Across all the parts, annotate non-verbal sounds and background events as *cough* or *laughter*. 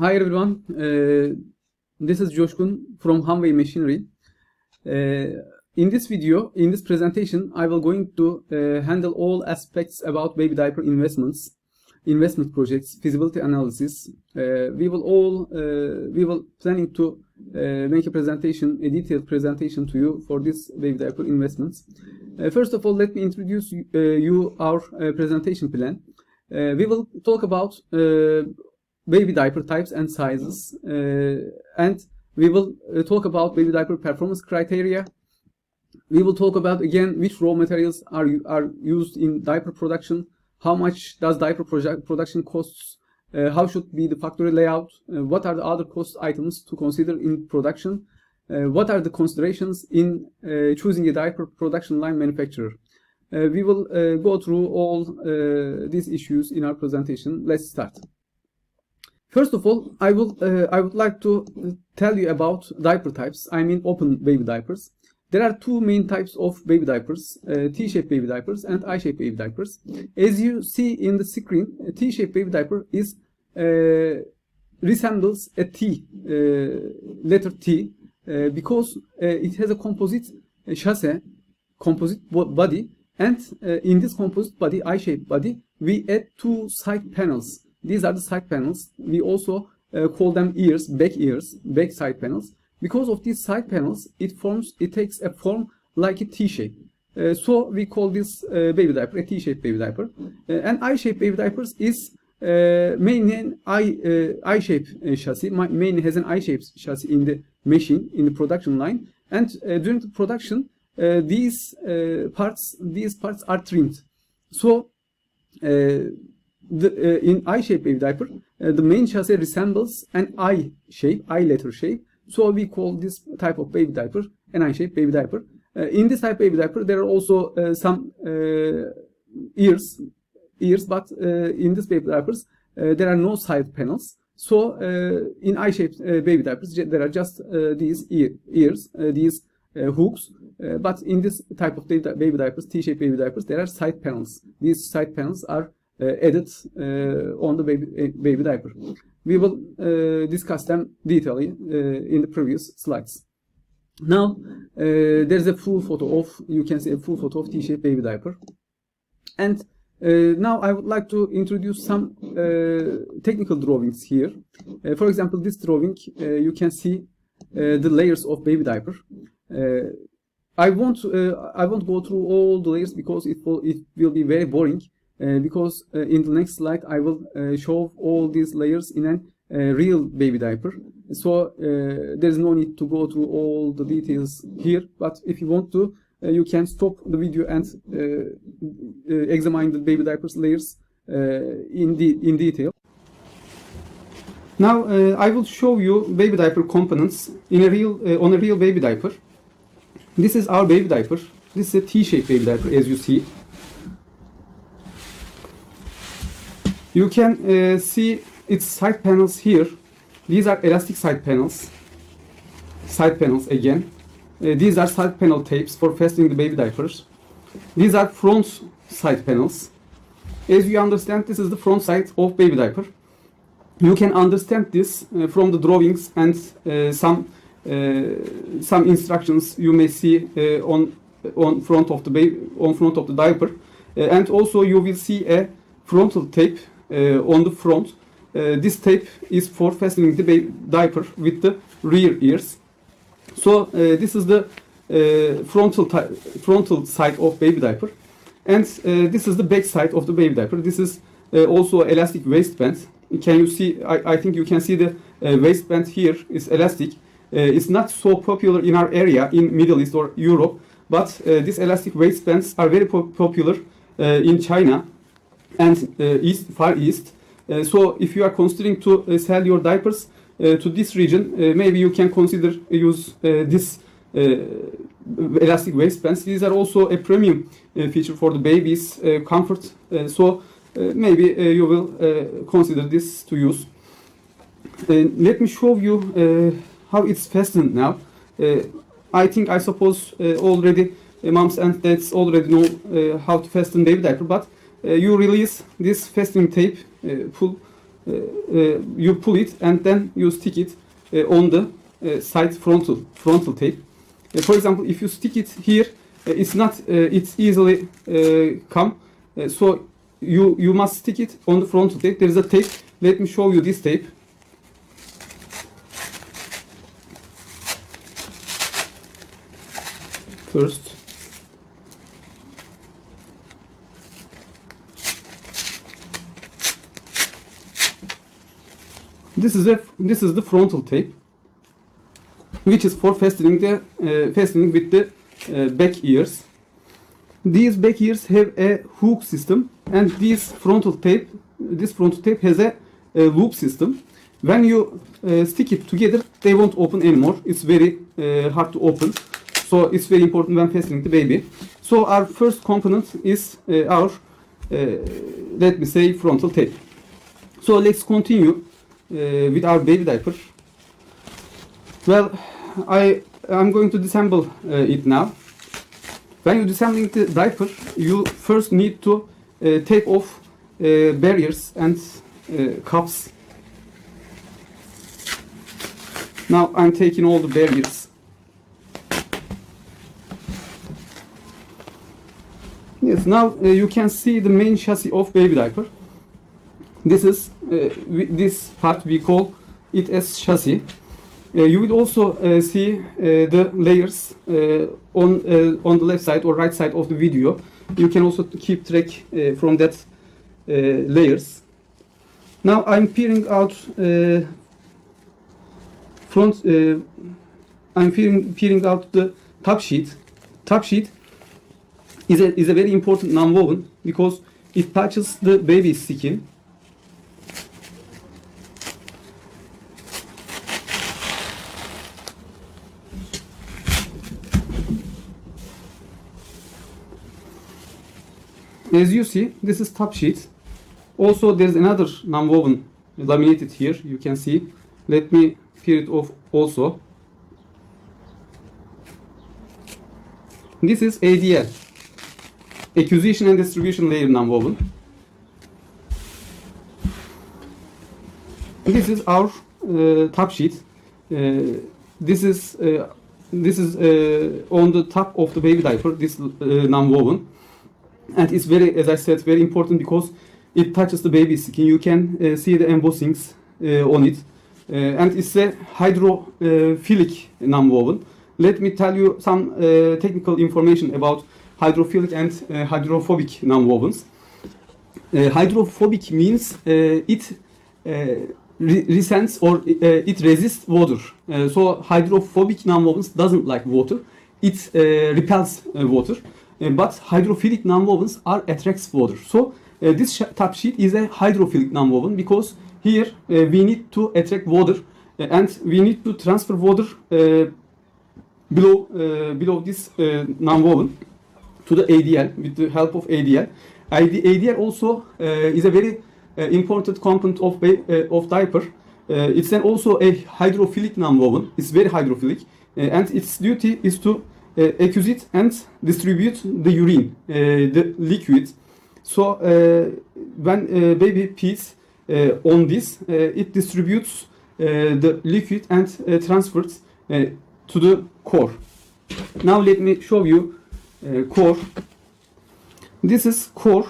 Hi everyone, uh, this is Coskun from Hanwei Machinery. Uh, in this video, in this presentation, I will going to uh, handle all aspects about baby diaper investments, investment projects, feasibility analysis. Uh, we will all, uh, we will planning to uh, make a presentation, a detailed presentation to you for this baby diaper investments. first of all, let me introduce you, you our presentation plan. we will talk about baby diaper types and sizes. Uh, and we will uh, talk about baby diaper performance criteria. We will talk about again which raw materials are, are used in diaper production, how much does diaper production costs, uh, how should be the factory layout, uh, what are the other cost items to consider in production, uh, what are the considerations in uh, choosing a diaper production line manufacturer. we will go through all these issues in our presentation. Let's start. First of all, I will uh, I would like to tell you about diaper types. I mean open baby diapers. There are two main types of baby diapers, uh, T-shaped baby diapers and I-shaped baby diapers. As you see in the screen, a T-shaped baby diaper is uh, resembles a T, uh, letter T, uh, because uh, it has a composite chassis, composite body, and in this composite body, I-shaped body, we add two side panels these are the side panels. We also uh, call them ears, back ears, back side panels. Because of these side panels, it forms, it takes a form like a T-shape. Uh, so we call this uh, baby diaper a T-shaped baby diaper. Uh, and I-shaped baby diapers is uh, mainly an I, uh, I-shaped chassis. mainly has an I-shaped chassis in the machine, in the production line. And during the production, these parts, these parts are trimmed. So the, uh, in I-shaped baby diaper, uh, the main chassis resembles an I shape, I letter shape. So we call this type of baby diaper an I-shaped baby diaper. Uh, in this type of baby diaper, there are also uh, some uh, ears, ears, but uh, in this baby diapers, there are no side panels. So in I-shaped baby diapers, there are just these ear, ears, these hooks. but in this type of baby diapers, T-shaped baby diapers, there are side panels. These side panels are uh, edit uh, on the baby, uh, baby diaper. We will discuss them detailedly in the previous slides. Now, there's a full photo of, you can see a full photo of T-shaped baby diaper. And uh, now I would like to introduce some uh, technical drawings here. Uh, for example, this drawing, you can see the layers of baby diaper. I won't I won't go through all the layers because it will it will be very boring. Uh, because uh, in the next slide I will uh, show all these layers in a real baby diaper. So there's no need to go through all the details here, but if you want to, you can stop the video and examine the baby diapers layers in, the, in detail. Now uh, I will show you baby diaper components in a real uh, on a real baby diaper. This is our baby diaper. This is a T-shaped baby diaper as you see. You can uh, see its side panels here. These are elastic side panels. Side panels again. Uh, these are side panel tapes for fastening the baby diapers. These are front side panels. As you understand, this is the front side of baby diaper. You can understand this uh, from the drawings and uh, some uh, some instructions you may see uh, on on front of the baby on front of the diaper, and also you will see a frontal tape on the front. Uh, this tape is for fastening the baby diaper with the rear ears. So uh, this is the frontal frontal side of baby diaper, and this is the back side of the baby diaper. This is also elastic waistband. Can you see? I, I think you can see the waistband here is elastic. Uh, it's not so popular in our area in Middle East or Europe, but uh, these elastic waistbands are very po popular uh, in China and uh, east, far east. Uh, so if you are considering to uh, sell your diapers uh, to this region, uh, maybe you can consider use uh, this elastic waistbands. These are also a premium feature for the baby's comfort. so maybe you will consider this to use. let me show you how it's fastened now. I think I suppose already moms and dads already know how to fasten baby diaper, but uh, you release this fastening tape, uh, pull uh, uh, you pull it and then you stick it uh, on the uh, side frontal frontal tape. Uh, for example, if you stick it here, uh, it's not uh, it's easily uh, come. Uh, so you you must stick it on the frontal tape. There is a tape. Let me show you this tape. First. This is a this is the frontal tape, which is for fastening the uh, fastening with the uh, back ears. These back ears have a hook system, and this frontal tape this frontal tape has a, a loop system. When you uh, stick it together, they won't open anymore. It's very uh, hard to open, so it's very important when fastening the baby. So our first component is uh, our uh, let me say frontal tape. So let's continue uh, with our baby diaper. Well, I am going to disassemble uh, it now. When you disassembling the diaper, you first need to uh, take off uh, barriers and uh, cups. Now I'm taking all the barriers. Yes, now uh, you can see the main chassis of baby diaper. This is uh, we, this part we call it as chassis. Uh, you will also uh, see uh, the layers uh, on uh, on the left side or right side of the video. You can also keep track uh, from that layers. Now I'm peering out front. I'm peering, peering out the top sheet. Top sheet is a is a very important non-woven because it touches the baby's skin. As you see, this is top sheet. Also, there's another non-woven laminated here. You can see. Let me peel it off also. This is ADL, acquisition and distribution layer non-woven. This is our uh, top sheet. Uh, this is uh, this is uh, on the top of the baby diaper. This uh, non-woven and it's very, as I said, very important because it touches the baby skin. You can uh, see the embossings uh, on it, uh, and it's a hydrophilic non-woven. Let me tell you some uh, technical information about hydrophilic and uh, hydrophobic non-wovens. Uh, hydrophobic means uh, it uh, re- resents or uh, it resists water. Uh, so hydrophobic non-wovens doesn't like water. It uh, repels uh, water. Uh, but hydrophilic nonwovens are attracts water. So uh, this top sheet is a hydrophilic nonwoven because here uh, we need to attract water and we need to transfer water below below this nonwoven to the ADL with the help of ADL. ID, ADL also is a very important component of of diaper. Uh, it's then also a hydrophilic nonwoven. It's very hydrophilic, uh, and its duty is to accusate and distribute the urine, uh, the liquid. So uh, when baby pees on this, it distributes the liquid and transfers to the core. Now let me show you core. This is core.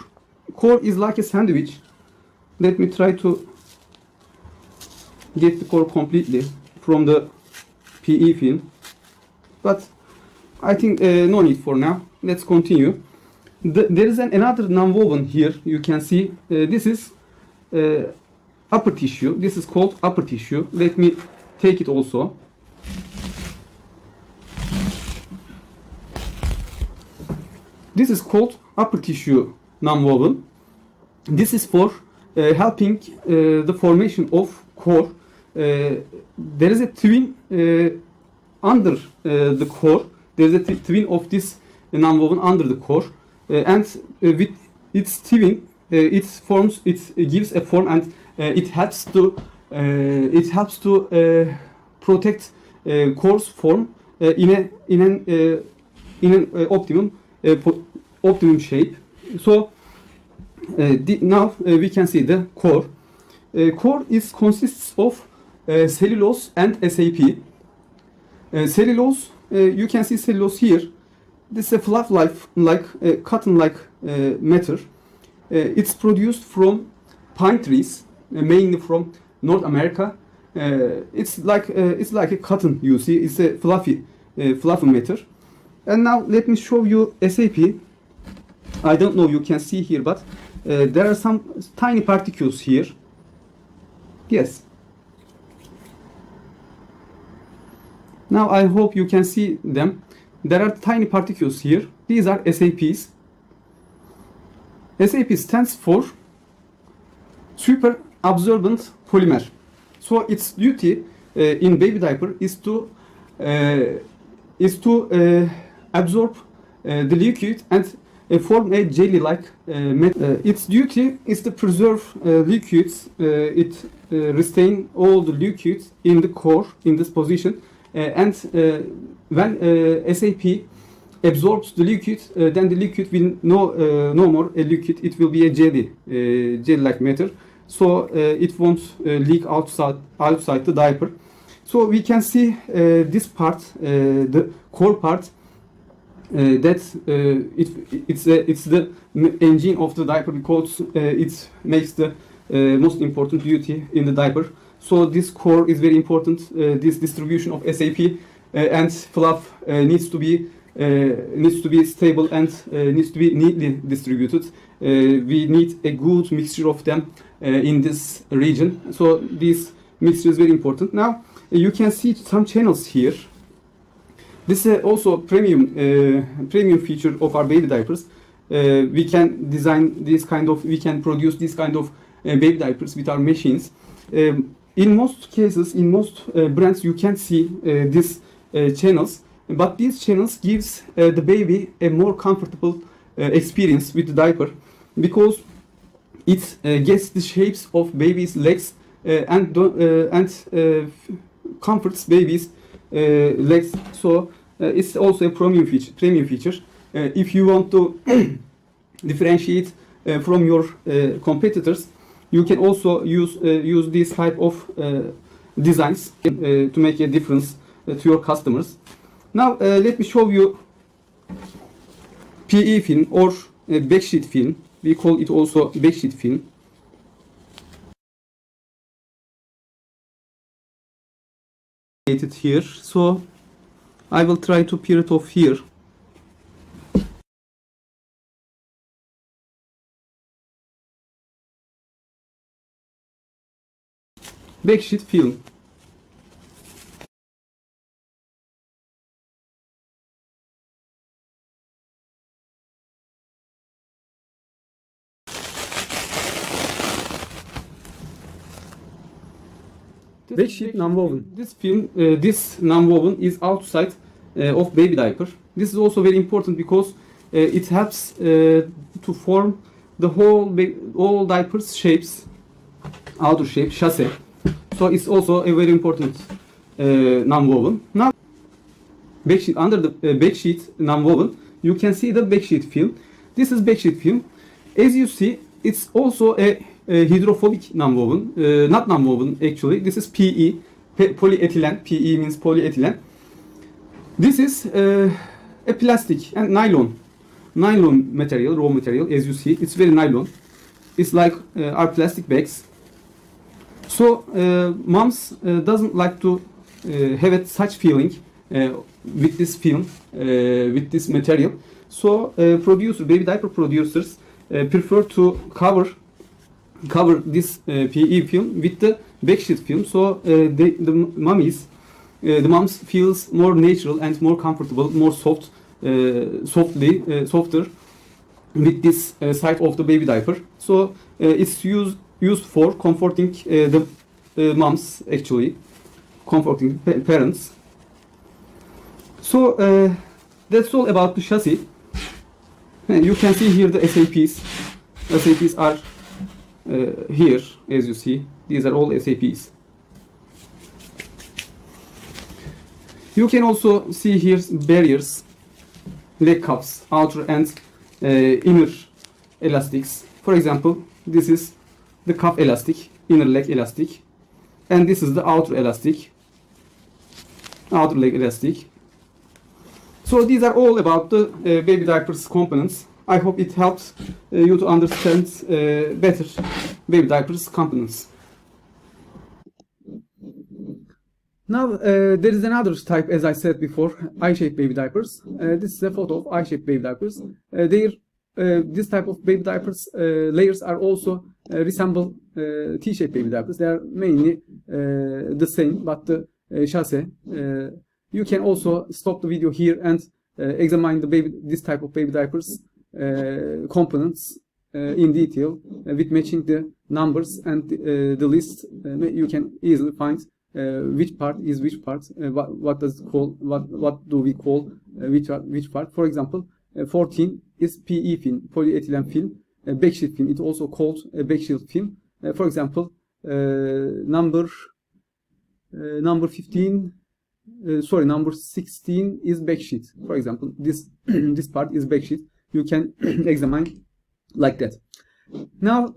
Core is like a sandwich. Let me try to get the core completely from the PE film. But I think uh, no need for now. Let's continue. The, there is an, another non-woven here. You can see uh, this is uh, upper tissue. This is called upper tissue. Let me take it also. This is called upper tissue non-woven. This is for uh, helping uh, the formation of core. Uh, there is a twin uh, under uh, the core. There is a twin of this non-woven under the core, uh, and uh, with its twin, uh, it forms. It gives a form, and it helps to it helps to protect core's form in a in an in an optimum optimum shape. So the, now we can see the core. Core is consists of cellulose and SAP. Cellulose, you can see cellulose here. This is a fluff like, like uh, cotton-like uh, matter. Uh, it's produced from pine trees, uh, mainly from North America. Uh, it's like uh, it's like a cotton. You see, it's a fluffy, uh, fluffy matter. And now let me show you SAP. I don't know you can see here, but uh, there are some tiny particles here. Yes. Now I hope you can see them. There are tiny particles here. These are SAPs. SAP stands for super absorbent polymer. So its duty uh, in baby diaper is to uh, is to uh, absorb uh, the liquid and uh, form a jelly-like uh, its duty is to preserve liquids. It retain all the liquids in the core in this position, and uh, when uh, SAP absorbs the liquid, uh, then the liquid will no uh, no more a liquid. It will be a jelly, uh, jelly-like matter. So uh, it won't uh, leak outside outside the diaper. So we can see uh, this part, uh, the core part, uh, that uh, it, it's a, it's the engine of the diaper because uh, it makes the uh, most important duty in the diaper. So this core is very important. Uh, this distribution of SAP uh, and fluff uh, needs to be needs to be stable and needs to be neatly distributed. We need a good mixture of them in this region. So this mixture is very important. Now you can see some channels here. This is also premium premium feature of our baby diapers. Uh, we can design this kind of, we can produce this kind of uh, baby diapers with our machines. Um, in most cases, in most uh, brands, you can see uh, these uh, channels, but these channels gives uh, the baby a more comfortable uh, experience with the diaper because it uh, gets the shapes of baby's legs uh, and uh, and uh, comforts baby's uh, legs. So uh, it's also a premium feature. Premium feature. Uh, if you want to *clears throat* differentiate uh, from your uh, competitors, you can also use uh, use this type of uh, designs uh, to make a difference uh, to your customers. Now uh, let me show you PE film or uh, backsheet film. We call it also backsheet film. Here. So I will try to peel it off here. Backsheet film. Bedsheet nonwoven. This film, uh, this nonwoven is outside uh, of baby diaper. This is also very important because uh, it helps uh, to form the whole all diapers shapes, outer shape, chassis. So it's also a very important uh, nonwoven. Now, backsheet under the uh, backsheet nonwoven, you can see the backsheet film. This is backsheet film. As you see, it's also a, a hydrophobic nonwoven, uh, not nonwoven actually. This is PE, pe- polyethylene. PE means polyethylene. This is uh, a plastic and nylon, nylon material, raw material. As you see, it's very nylon. It's like uh, our plastic bags. So uh, moms uh, doesn't like to uh, have it such feeling uh, with this film, uh, with this material. So uh, producer, baby diaper producers uh, prefer to cover cover this uh, PE film with the backsheet film. So uh, they, the mummies, uh, the moms feels more natural and more comfortable, more soft, uh, softly, uh, softer with this uh, side of the baby diaper. So uh, it's used used for comforting uh, the uh, moms actually, comforting pa- parents. So uh, that's all about the chassis. Uh, You can see here the SAPs. SAPs are here, as you see. These are all SAPs. You can also see here barriers, leg cuffs, outer and uh, inner elastics. For example, this is the cuff elastic. inner leg elastic and this is the outer elastic outer leg elastic. So these are all about the uh, baby diapers components. I hope it helps uh, you to understand uh, better baby diapers components. Now uh, there is another type as I said before I-shaped baby diapers. Uh, this is a photo of I-shaped baby diapers. Uh, uh, this type of baby diapers layers are also resemble T-shaped baby diapers. They are mainly the same but the chassis you can also stop the video here and uh, examine the baby this type of baby diapers uh, components uh, in detail with matching the numbers and the list. You can easily find which part is which part what, what does call what what do we call which which part. For example 14 is PE film polyethylene film backsheet film it also called a backsheet film. For example number number 15 uh, sorry number 16 is backsheet for example this *clears throat* this part is backsheet you can *clears throat* examine like that. Now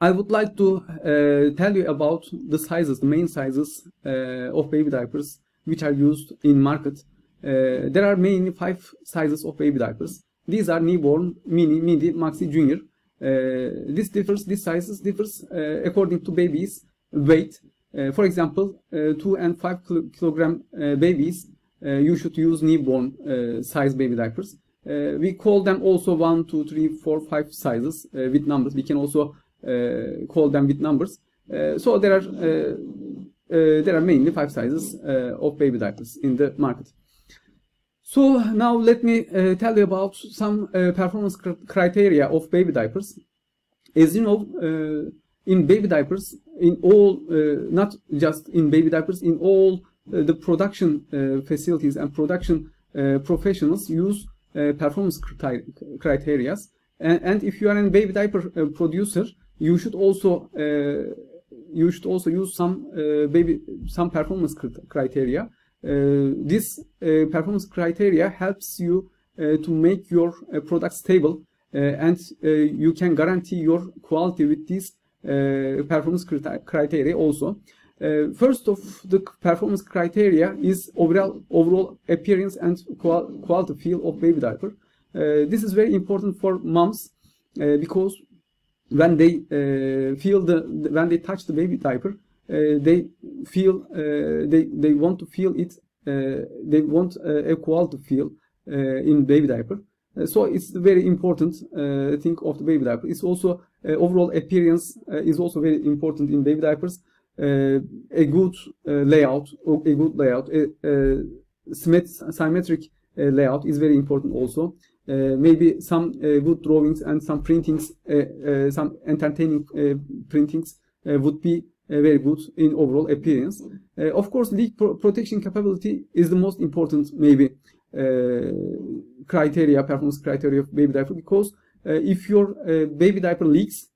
I would like to uh, tell you about the sizes the main sizes uh, of baby diapers which are used in market. Uh, there are mainly five sizes of baby diapers these are newborn mini midi maxi junior uh, this differs this sizes differs uh, according to baby's weight uh, for example, uh, 2 and 5 kilogram uh, babies, you should use newborn size baby diapers. we call them also 1, 2, 3, 4, 5 sizes with numbers. We can also call them with numbers. so there are there are mainly five sizes of baby diapers in the market. So now let me uh, tell you about some uh, performance cr criteria of baby diapers. As you know, uh, in baby diapers, in all, uh, not just in baby diapers, in all uh, the production uh, facilities and production professionals use performance criteria. And, and, if you are a baby diaper producer, you should also you should also use some baby some performance criteria. This performance criteria helps you to make your product stable uh, and uh, you can guarantee your quality with these uh, performance criteria also. Uh, first of the performance criteria is overall overall appearance and qual quality feel of baby diaper. Uh, this is very important for moms because when they feel the when they touch the baby diaper, they feel uh, they they want to feel it. Uh, they want uh, a quality feel in baby diaper. so it's very important thing of the baby diaper. It's also uh, overall appearance uh, is also very important in baby diapers. Uh, a good layout, a good layout, a, symmetric layout is very important also. maybe some good drawings and some printings, some entertaining printings would be uh, very good in overall appearance. Uh, of course, leak pro protection capability is the most important maybe uh, criteria, performance criteria of baby diaper because uh, if your uh, baby diaper leaks,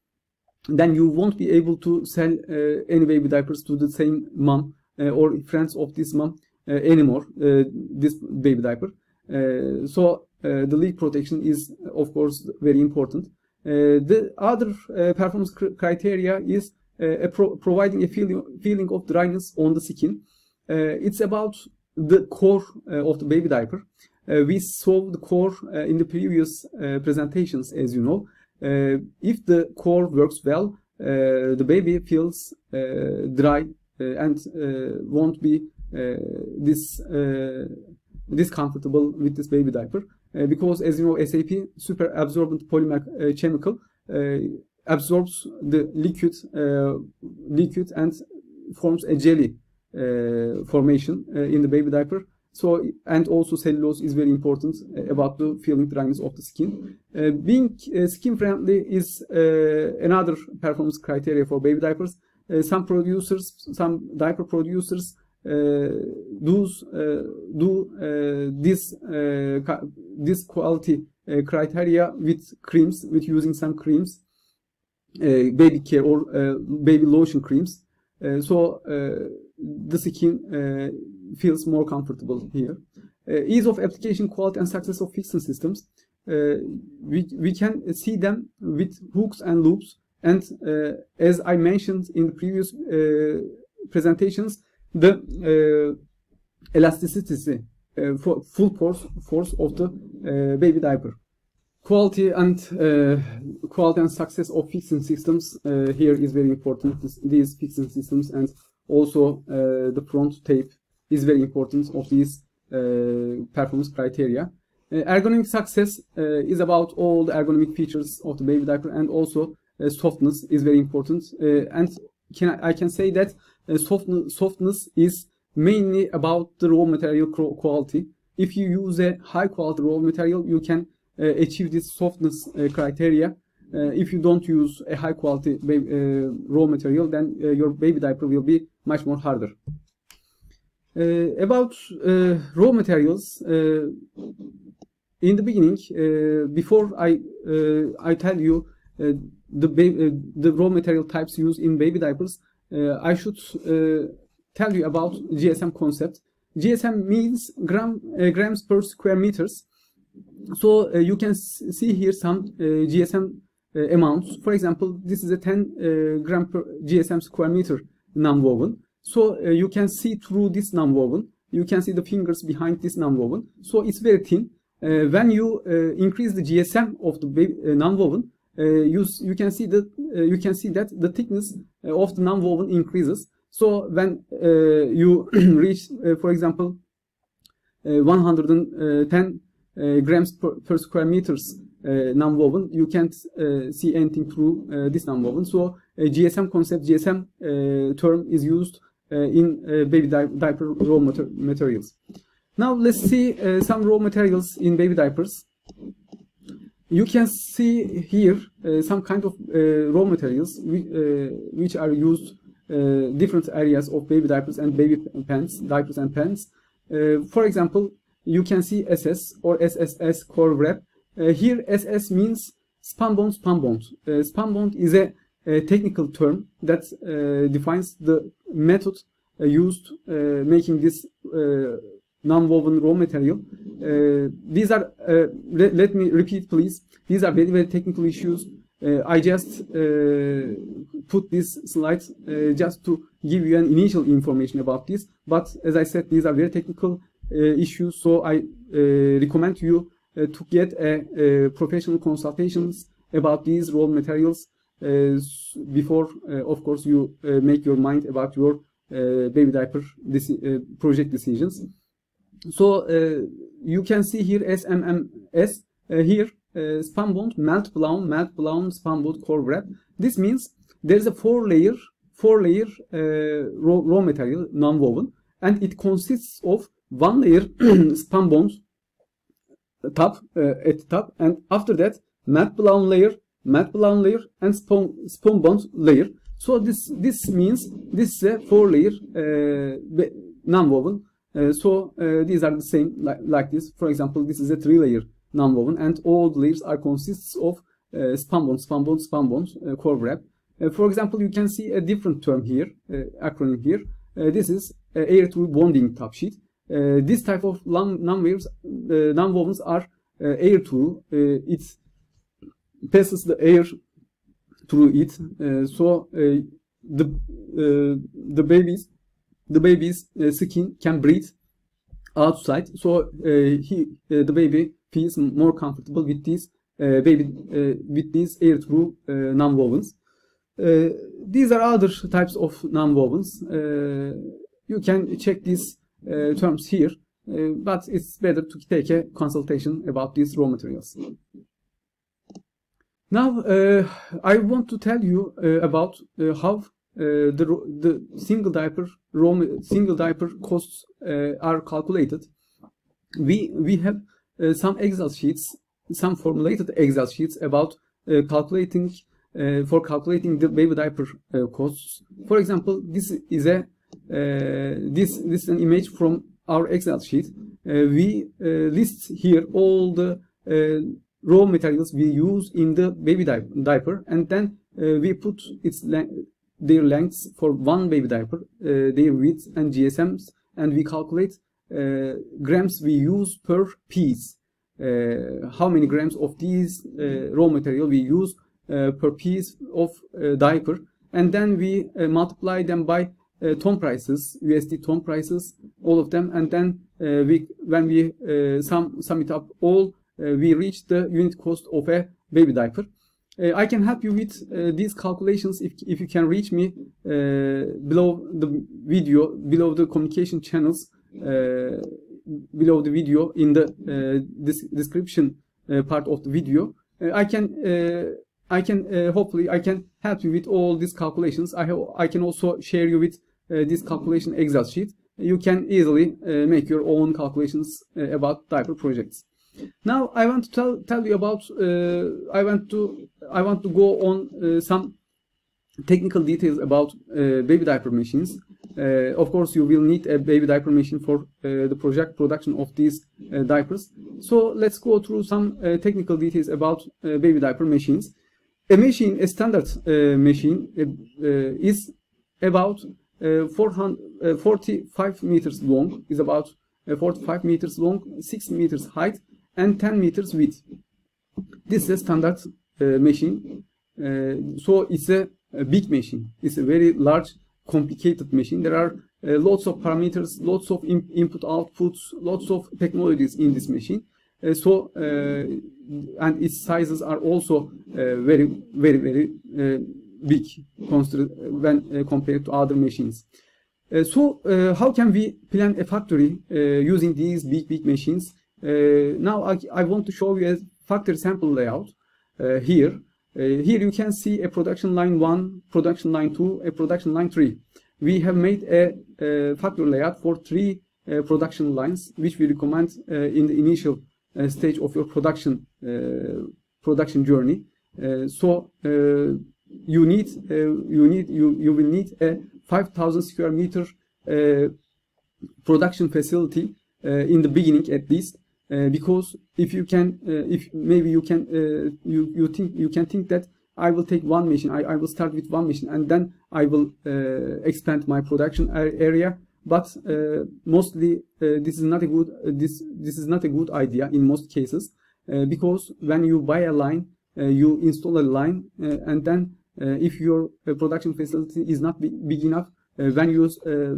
then you won't be able to sell uh, any baby diapers to the same mom or friends of this mom anymore, this baby diaper. so the leak protection is, of course, very important. the other performance cr criteria is pro providing a feeling, feeling of dryness on the skin. it's about the core of the baby diaper. Uh, we saw the core uh, in the previous uh, presentations, as you know. if the core works well, the baby feels dry and won't be this discomfortable with this baby diaper uh, because as you know SAP super absorbent polymer uh, chemical uh, absorbs the liquid liquid and forms a jelly formation in the baby diaper so, and also cellulose is very important uh, about the feeling dryness of the skin. Uh, being uh, skin friendly is uh, another performance criteria for baby diapers. Uh, some producers, some diaper producers uh, do, do this, this quality criteria with creams, with using some creams, Uh, baby care or uh, baby lotion creams. Uh, so, the skin feels more comfortable here. Uh, ease of application, quality, and success of fixing systems. Uh, we, we can see them with hooks and loops and as I mentioned in the previous presentations, the elasticity, for full force, force of the baby diaper quality and uh, quality and success of fixing systems uh, here is very important. This, these fixing systems and also uh, the front tape is very important of these uh, performance criteria. Uh, ergonomic success is about all the ergonomic features of the baby diaper and also softness is very important. And can I, I, can say that softness, softness is mainly about the raw material quality. If you use a high quality raw material you can achieve this softness criteria. If you don't use a high quality raw material, then your baby diaper will be much more harder. about raw materials, in the beginning, before I I tell you the the raw material types used in baby diapers, I should tell you about GSM concept. GSM means gram, grams per square meters so uh, you can see here some uh, GSM uh, amounts. For example, this is a 10 uh, gram per GSM square meter non-woven. So uh, you can see through this non-woven. You can see the fingers behind this non-woven. So it's very thin. Uh, when you increase the GSM of the non-woven, you you can see that you can see that the thickness of the non-woven increases. So when you *clears throat* reach, for example, 110 uh, Uh, grams per, per, square meters uh, non-woven, you can't uh, see anything through uh, this non-woven. So GSM concept, GSM uh, term is used in baby di diaper raw mater materials. Now let's see some raw materials in baby diapers. You can see here some kind of raw materials which are used uh, different areas of baby diapers and baby pants, diapers and pants. Uh, for example, you can see SS or SSS core wrap. Uh, here SS means span bond span bond. Uh, bond is a, a technical term that uh, defines the method uh, used uh, making this uh, non-woven raw material. these are, let, let, me repeat please, these are very very technical issues. I just put this slide just to give you an initial information about this. But as I said, these are very technical uh, issues. So I uh, recommend you uh, to get a, professional consultations about these raw materials before, of course, you make your mind about your baby diaper project decisions. So you can see here SMMS here uh, span bond melt blown melt blown span bond core wrap this means there's a four layer four layer uh, raw, raw material non-woven and it consists of one layer span bond top uh, at top and after that melt blown layer melt blown layer and span bond layer. So this this means this is a four layer uh, non-woven. Uh, so uh, these are the same like, like this. For example this is a three layer non-woven and all the layers are consists of uh, span bond span bond span bond uh, core wrap. Uh, for example you can see a different term here acronym here. This is air to bonding top sheet uh, this type of non-wovens uh, non are uh, air through. it passes the air through it. so the the babies the baby's skin can breathe outside. So he the baby feels more comfortable with these baby with these air through non-wovens. Uh, these are other types of non-wovens. Uh, you can check this uh, terms here, uh, but it's better to take a consultation about these raw materials. Now, uh, I want to tell you about how the, the single diaper raw single diaper costs are calculated. We we have some Excel sheets, some formulated Excel sheets about calculating uh, for calculating the baby diaper uh, costs. For example, this is a uh, Uh, this this is an image from our Excel sheet. Uh, we uh, list here all the uh, raw materials we use in the baby di diaper, and then uh, we put its their lengths for one baby diaper, their width and GSMs, and we calculate grams we use per piece. how many grams of these raw material we use per piece of diaper and then we multiply them by Uh, ton prices USD ton prices all of them and then uh, we when we uh, sum sum it up all we reach the unit cost of a baby diaper uh, I can help you with uh, these calculations if, if you can reach me uh, below the video, below the communication channels, below the video in the this description part of the video. I can I can hopefully I can help you with all these calculations. I have I can also share you with this calculation Excel sheet. You can easily make your own calculations about diaper projects. Now I want to tell, tell you about uh, I want to I want to go on uh, some technical details about uh, baby diaper machines. Uh, of course, you will need a baby diaper machine for uh, the project production of these uh, diapers. So let's go through some technical details about baby diaper machines. A machine, a standard machine, is about 400, 45 meters long, is about 45 meters long, 6 meters height, and 10 meters width. This is a standard uh, machine. Uh, so it's a, a, big machine. It's a very large, complicated machine. There are uh, lots of parameters, lots of in input outputs, lots of technologies in this machine. Uh, so uh, and its sizes are also uh, very, very, very big when uh, compared to other machines. Uh, so uh, how can we plan a factory using these big, big machines? Uh, now I, I, want to show you a factory sample layout uh, here. Uh, here you can see a production line 1, production line 2, a production line 3. We have made a, a factory layout for three production lines, which we recommend in the initial stage of your production production journey. so you need you need you you will need a 5000 square meter uh, production facility uh, in the beginning at least uh, because if you can uh, if maybe you can uh, you you think you can think that I will take one machine I, I will start with one machine and then I will expand my production area. But uh, mostly uh, this is not a good uh, this this is not a good idea in most cases because when you buy a line you install a line and then Uh, if your uh, production facility is not big, enough uh, when you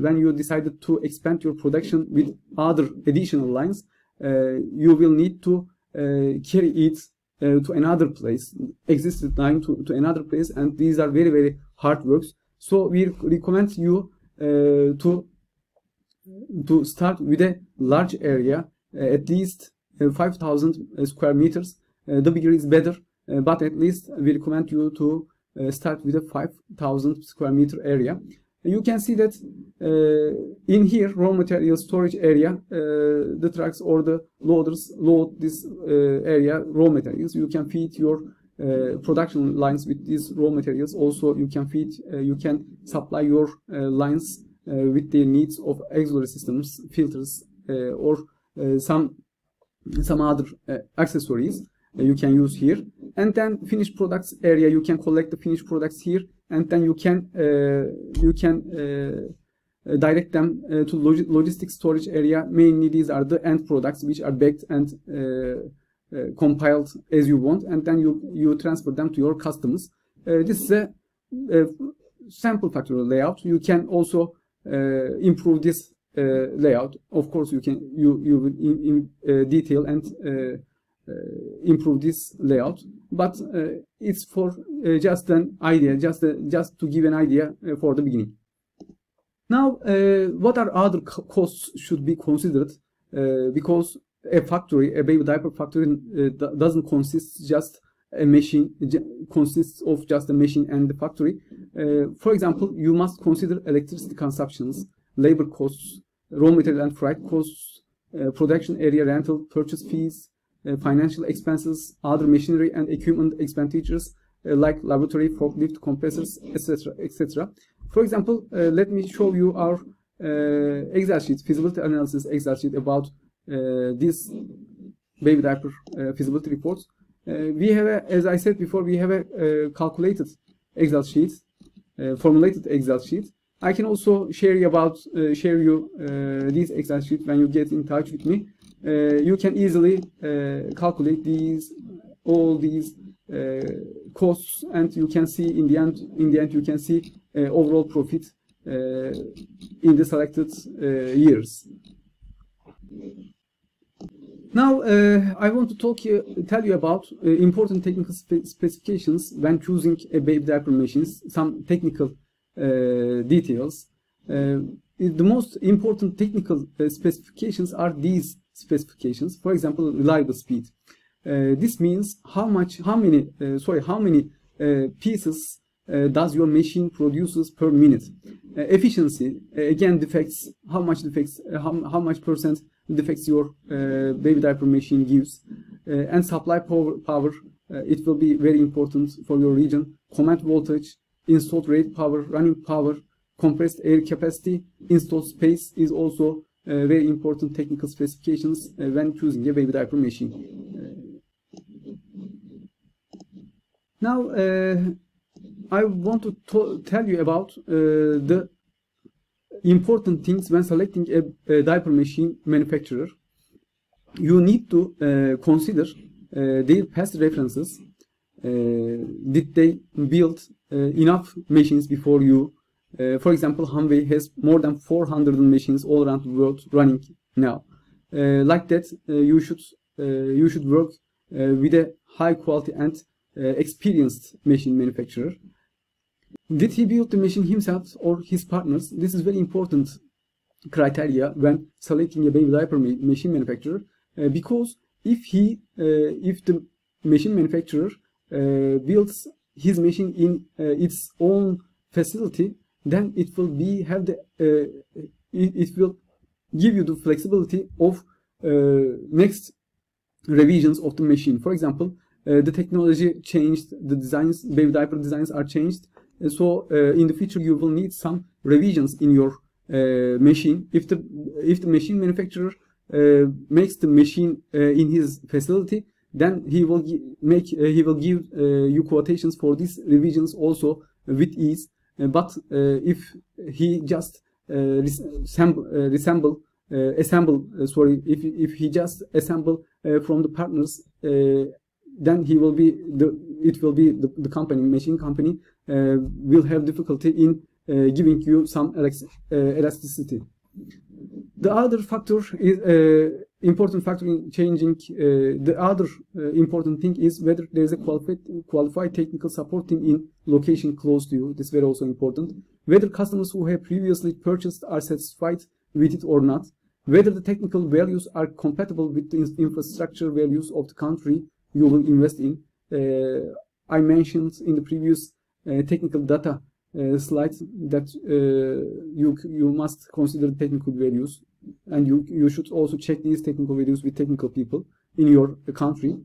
when you decided to expand your production with other additional lines uh, you will need to uh, carry it uh, to another place, existed line to, to another place, and these are very, very hard works. So we recommend you to to start with a large area, at least 5,000 square meters. the bigger is better, but at least we recommend you to start with a 5,000 square meter area. You can see that uh, in here raw material storage area uh, the trucks or the loaders load this uh, area raw materials. You can feed your uh, production lines with these raw materials. Also you can feed uh, you can supply your uh, lines with the needs of auxiliary systems filters or some some other accessories you can use here. And then finished products area you can collect the finished products here and then you can uh, you can uh, direct them uh, to log logistics storage area. Mainly these are the end products which are baked and compiled as you want and then you you transfer them to your customers. This is a, a sample factory layout. You can also improve this uh, layout. Of course, you can you you will in, in uh, detail and uh, uh, improve this layout but uh, it's for uh, just an idea just just to give an idea for the beginning now what are other costs should be considered because a factory a baby diaper factory doesn't consist just a machine consists of just a machine and the factory. Uh, for example, you must consider electricity consumptions, labor costs, raw material and freight costs, uh, production area rental, purchase fees, uh, financial expenses, other machinery and equipment expenditures uh, like laboratory, forklift, compressors, etc., etc. For example, uh, let me show you our Excel sheet, feasibility analysis Excel sheet about this baby diaper feasibility reports. we have, a, as I said before, we have a calculated Excel sheet, formulated Excel sheet. I can also share you about uh, share you uh, this Excel sheet when you get in touch with me. Uh, you can easily uh, calculate these all these costs and you can see in the end in the end you can see overall profit in the selected years. Now, uh, I want to talk you, tell you about uh, important technical spe specifications when choosing a baby diaper machines, some technical uh, details. Uh, the most important technical uh, specifications are these specifications. For example, reliable speed. Uh, this means how much, how many, sorry, how many pieces does your machine produces per minute. efficiency, again, defects, how much defects, how, how much percent defects your uh, baby diaper machine gives. Uh, and supply power, power uh, it will be very important for your region. Command voltage, installed rate power, running power, compressed air capacity, installed space is also uh, very important technical specifications uh, when choosing a baby diaper machine. Now, I want to tell you about the important things when selecting a, a diaper machine manufacturer. You need to consider their past references. Did they build enough machines before you? Uh, for example, Hanwei has more than 400 machines all around the world running now. Uh, like that, you should you should work with a high quality and experienced machine manufacturer. Did he build the machine himself or his partners? This is very important criteria when selecting a baby diaper ma machine manufacturer uh, because if he uh, if the machine manufacturer uh, builds his machine in uh, its own facility then it will be have the uh, it, it, will give you the flexibility of uh, next revisions of the machine. For example the technology changed the designs baby diaper designs are changed. So uh, in the future you will need some revisions in your uh, machine. If the if the machine manufacturer uh, makes the machine in his facility then he will make he will give you quotations for these revisions also with ease but if he just resemble, resemble uh, assemble uh, sorry if if he just assemble uh, from the partners then he will be the it will be the, the company machine company uh, will have difficulty in uh, giving you some uh, elasticity the other factor is uh, important factor in changing uh, the other uh, important thing is whether there is a qualified qualified technical support team in location close to you. This is very also important. Whether customers who have previously purchased are satisfied with it or not. Whether the technical values are compatible with the infrastructure values of the country you will invest in. I mentioned in the previous uh, technical data uh, slides that uh, you you must consider technical values and you you should also check these technical videos with technical people in your country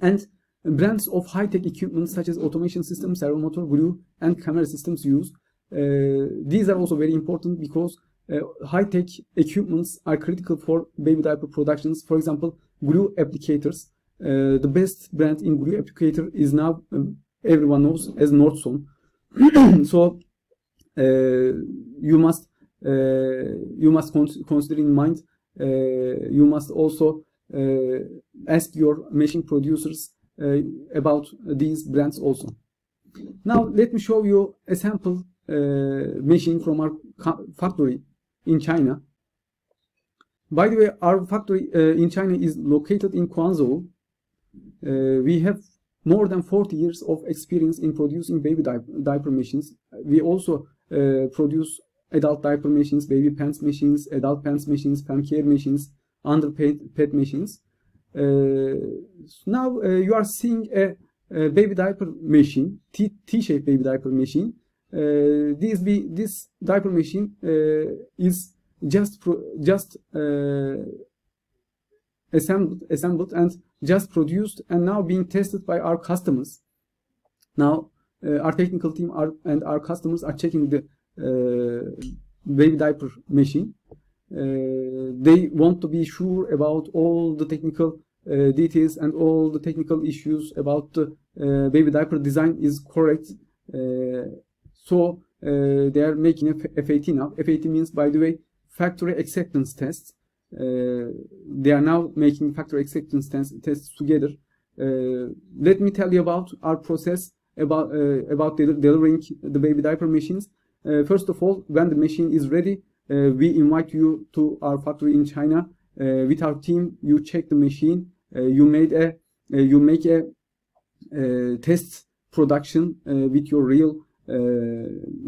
and brands of high-tech equipment such as automation systems, servo motor, glue, and camera systems used. Uh, these are also very important because uh, high-tech equipments are critical for baby diaper productions. For example, glue applicators. Uh, the best brand in glue applicator is now um, everyone knows as Nordson. *clears throat* so uh, you must you must consider in mind uh, you must also ask your machine producers about these brands also. Now let me show you a sample machine from our factory in China. By the way, our factory uh, in China is located in Quanzhou. Uh, we have more than 40 years of experience in producing baby diaper, diaper machines. We also uh, produce adult diaper machines, baby pants machines, adult pants machines, fem care machines, underpad pet machines. Uh, now uh, you are seeing a, a, baby diaper machine, T-shaped baby diaper machine. Uh, this be this diaper machine uh, is just pro just uh, assembled assembled and just produced and now being tested by our customers. Now, uh, our technical team are, and our customers are checking the baby diaper machine. Uh, they want to be sure about all the technical uh, details and all the technical issues about the uh, baby diaper design is correct. Uh, so they are making a FAT now. FAT means, by the way, factory acceptance tests. Uh, they are now making factory acceptance tests together let me tell you about our process about about delivering the baby diaper machines. Uh, first of all, when the machine is ready, uh, we invite you to our factory in China. Uh, with our team, you check the machine. you made a you make a test production with your real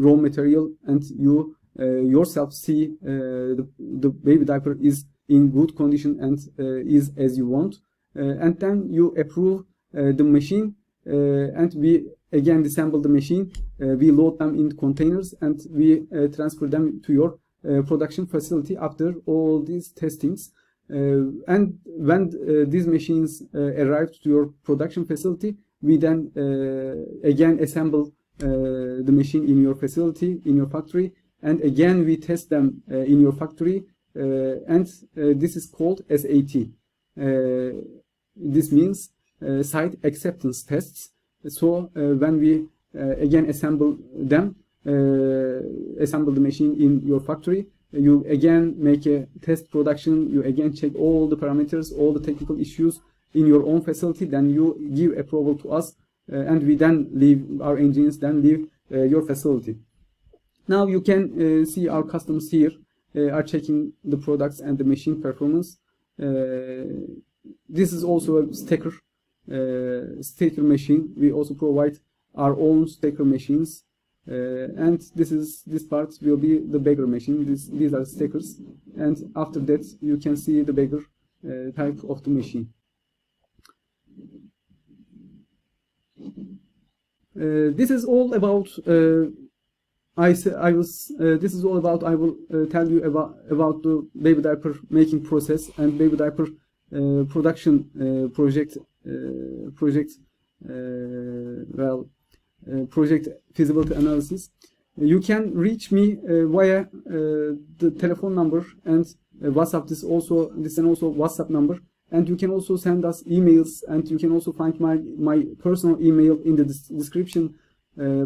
raw material and you uh, yourself see uh, the, the baby diaper is in good condition and uh, is as you want and then you approve the machine and we again disassemble the machine we load them in containers and we transfer them to your production facility after all these testings uh, and when uh, these machines uh, arrive to your production facility, we then again assemble the machine in your facility, in your factory, and again we test them uh, in your factory uh, and uh, this is called SAT. this means site acceptance tests. So when we again assemble them, assemble the machine in your factory, you again make a test production, you again check all the parameters, all the technical issues in your own facility, then you give approval to us, uh, and we then leave, our engineers then leave uh, your facility. Now you can uh, see our customers here uh, are checking the products and the machine performance. Uh, this is also a stacker, stacker machine. We also provide our own stacker machines. Uh, and this is this part will be the bagger machine this, these are stackers and after that you can see the bagger uh, type of the machine uh, this is all about I I was uh, this is all about I will uh, tell you about about the baby diaper making process and baby diaper uh, production uh, project uh, project uh, well project feasibility analysis. You can reach me via the telephone number and WhatsApp. This also this and also WhatsApp number and you can also send us emails and you can also find my my personal email in the description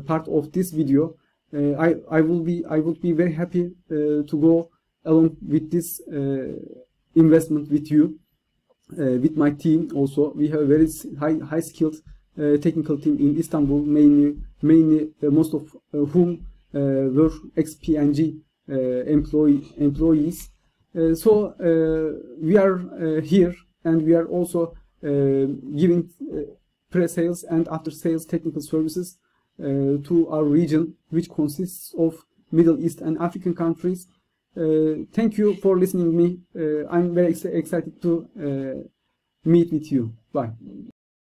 part of this video uh, I I will be I would be very happy uh, to go along with this uh, investment with you Uh, with my team also we have a very high high skilled uh, technical team in Istanbul mainly mainly uh, most of whom were ex-P&G employee employees so we are here and we are also giving pre-sales and after-sales technical services uh, to our region, which consists of Middle East and African countries. Uh, thank you for listening me. Uh, I'm very ex excited to meet with you. Bye.